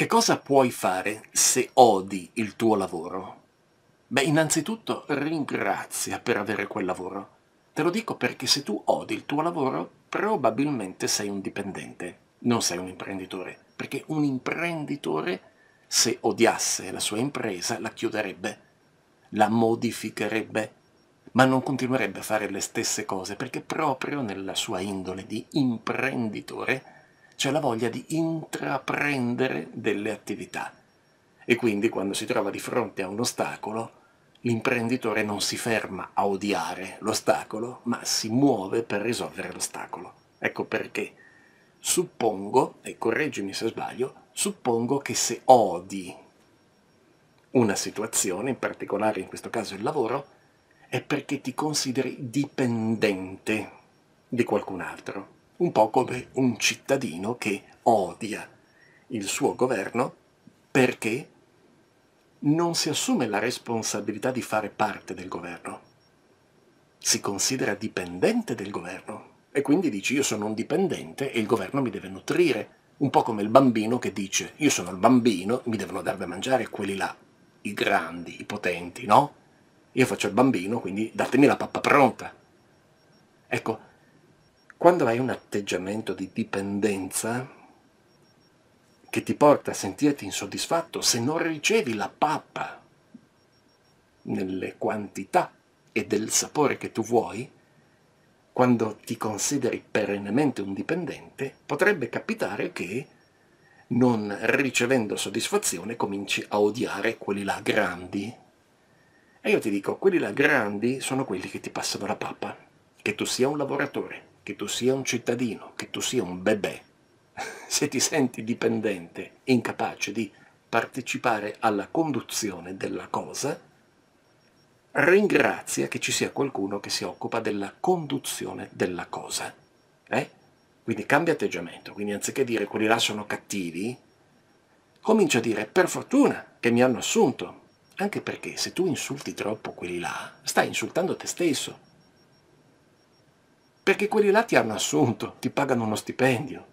Che cosa puoi fare se odi il tuo lavoro? Beh, innanzitutto ringrazia per avere quel lavoro. Te lo dico perché se tu odi il tuo lavoro, probabilmente sei un dipendente, non sei un imprenditore, perché un imprenditore, se odiasse la sua impresa, la chiuderebbe, la modificherebbe, ma non continuerebbe a fare le stesse cose, perché proprio nella sua indole di imprenditore c'è la voglia di intraprendere delle attività. E quindi quando si trova di fronte a un ostacolo, l'imprenditore non si ferma a odiare l'ostacolo, ma si muove per risolvere l'ostacolo. Ecco perché suppongo, e correggimi se sbaglio, suppongo che se odi una situazione, in particolare in questo caso il lavoro, è perché ti consideri dipendente di qualcun altro, un po' come un cittadino che odia il suo governo perché non si assume la responsabilità di fare parte del governo. Si considera dipendente del governo e quindi dice io sono un dipendente e il governo mi deve nutrire, un po' come il bambino che dice io sono il bambino, mi devono dare da mangiare quelli là, i grandi, i potenti, no? Io faccio il bambino, quindi datemi la pappa pronta. Ecco, quando hai un atteggiamento di dipendenza, che ti porta a sentirti insoddisfatto se non ricevi la pappa nelle quantità e del sapore che tu vuoi, quando ti consideri perennemente un dipendente, potrebbe capitare che non ricevendo soddisfazione cominci a odiare quelli là grandi. E io ti dico, quelli là grandi sono quelli che ti passano la pappa. Che tu sia un lavoratore, che tu sia un cittadino, che tu sia un bebè, se ti senti dipendente, incapace di partecipare alla conduzione della cosa, ringrazia che ci sia qualcuno che si occupa della conduzione della cosa. Eh? Quindi cambia atteggiamento, quindi anziché dire quelli là sono cattivi, comincia a dire per fortuna che mi hanno assunto, anche perché se tu insulti troppo quelli là, stai insultando te stesso. Perché quelli là ti hanno assunto, ti pagano uno stipendio,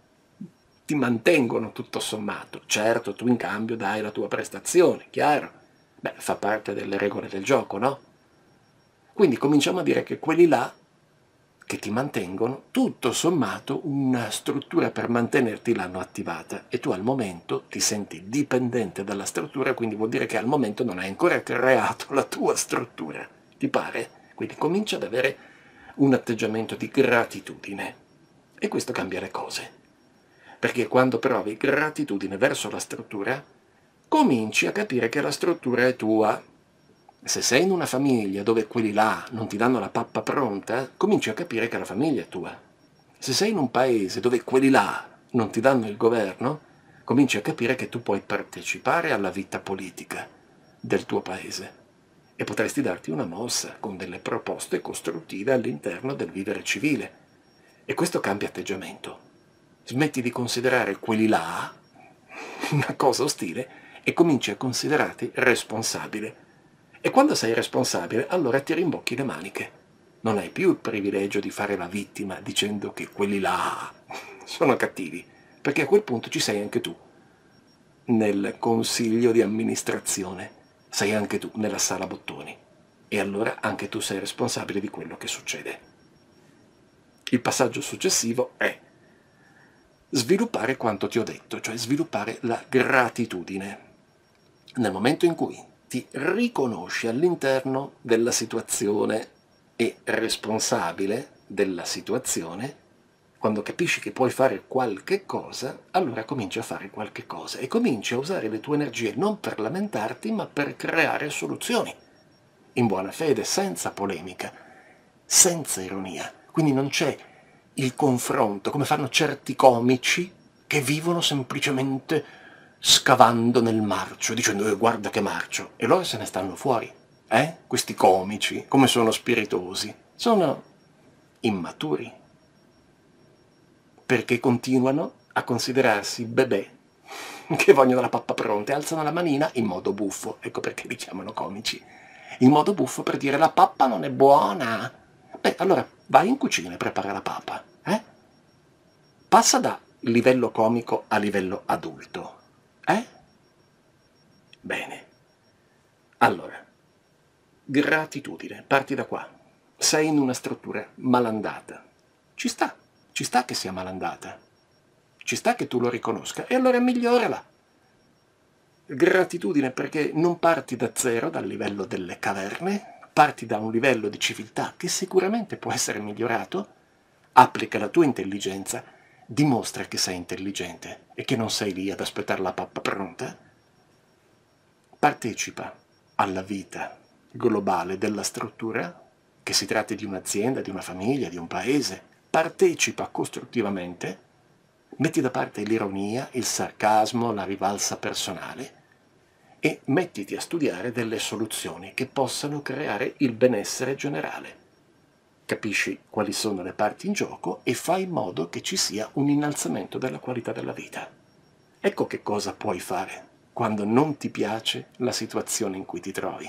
ti mantengono tutto sommato. Certo, tu in cambio dai la tua prestazione, chiaro. Beh, fa parte delle regole del gioco, no? Quindi cominciamo a dire che quelli là che ti mantengono, tutto sommato una struttura per mantenerti l'hanno attivata e tu al momento ti senti dipendente dalla struttura, quindi vuol dire che al momento non hai ancora creato la tua struttura. Ti pare? Quindi comincia ad avere un atteggiamento di gratitudine e questo cambia le cose perché quando provi gratitudine verso la struttura, cominci a capire che la struttura è tua. Se sei in una famiglia dove quelli là non ti danno la pappa pronta, cominci a capire che la famiglia è tua. Se sei in un paese dove quelli là non ti danno il governo, cominci a capire che tu puoi partecipare alla vita politica del tuo paese e potresti darti una mossa con delle proposte costruttive all'interno del vivere civile. E questo cambia atteggiamento smetti di considerare quelli là una cosa ostile e cominci a considerarti responsabile. E quando sei responsabile, allora ti rimbocchi le maniche. Non hai più il privilegio di fare la vittima dicendo che quelli là sono cattivi, perché a quel punto ci sei anche tu. Nel consiglio di amministrazione sei anche tu nella sala bottoni. E allora anche tu sei responsabile di quello che succede. Il passaggio successivo è sviluppare quanto ti ho detto, cioè sviluppare la gratitudine. Nel momento in cui ti riconosci all'interno della situazione e responsabile della situazione, quando capisci che puoi fare qualche cosa, allora cominci a fare qualche cosa e cominci a usare le tue energie non per lamentarti, ma per creare soluzioni. In buona fede, senza polemica, senza ironia. Quindi non c'è il confronto, come fanno certi comici che vivono semplicemente scavando nel marcio, dicendo eh, guarda che marcio, e loro se ne stanno fuori. Eh? Questi comici, come sono spiritosi, sono immaturi, perché continuano a considerarsi bebè che vogliono la pappa pronta e alzano la manina in modo buffo, ecco perché li chiamano comici, in modo buffo per dire la pappa non è buona. Beh, allora vai in cucina e prepara la pappa. Eh? Passa da livello comico a livello adulto. Eh? Bene. Allora, gratitudine, parti da qua. Sei in una struttura malandata. Ci sta, ci sta che sia malandata. Ci sta che tu lo riconosca e allora migliorala. Gratitudine perché non parti da zero, dal livello delle caverne, parti da un livello di civiltà che sicuramente può essere migliorato, applica la tua intelligenza, dimostra che sei intelligente e che non sei lì ad aspettare la pappa pronta. Partecipa alla vita globale della struttura, che si tratti di un'azienda, di una famiglia, di un paese, partecipa costruttivamente, metti da parte l'ironia, il sarcasmo, la rivalsa personale e mettiti a studiare delle soluzioni che possano creare il benessere generale. Capisci quali sono le parti in gioco e fai in modo che ci sia un innalzamento della qualità della vita. Ecco che cosa puoi fare quando non ti piace la situazione in cui ti trovi.